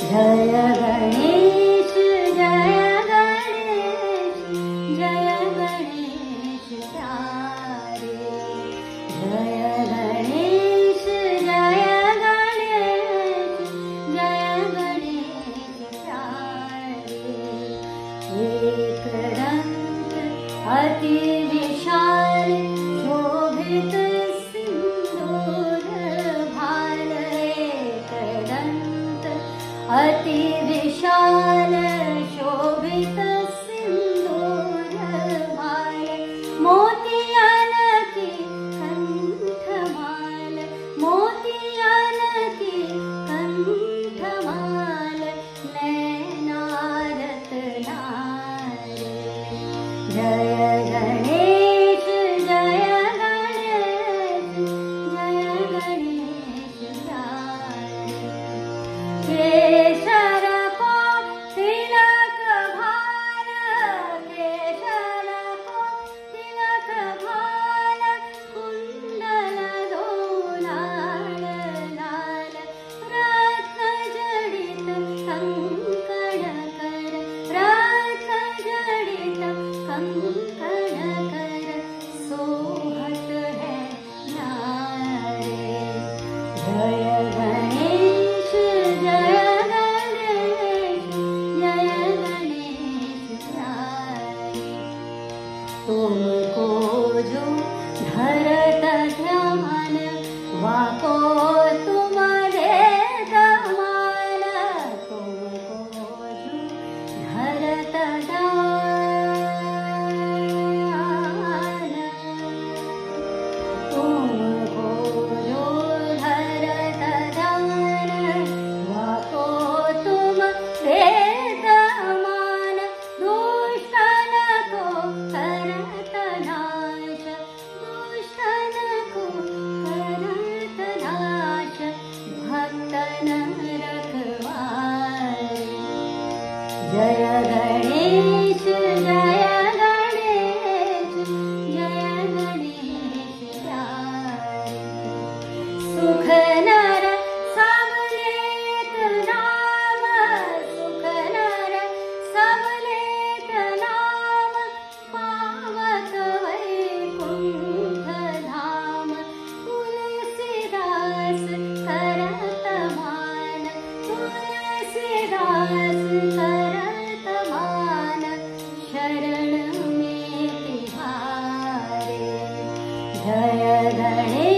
जय गणेश जया गणे जय गणेश जय गणेश जया गण जय गणेश एक अतिविशा Yeah. Oh. Yeah, yeah, yeah. Yeah.